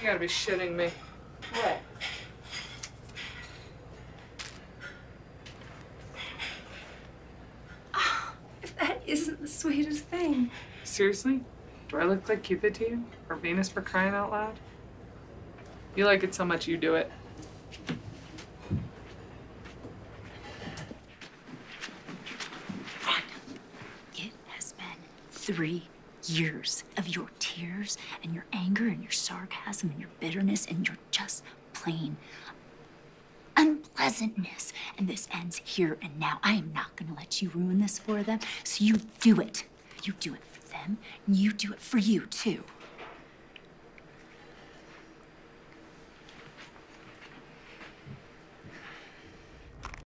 You gotta be shitting me. What? If that isn't the sweetest thing. Seriously? Do I look like Cupid to you? Or Venus for crying out loud? You like it so much you do it. It has been three years of your tears and your anger and your sarcasm and your bitterness and your just plain unpleasantness. And this ends here and now. I am not going to let you ruin this for them. So you do it. You do it for them, and you do it for you too.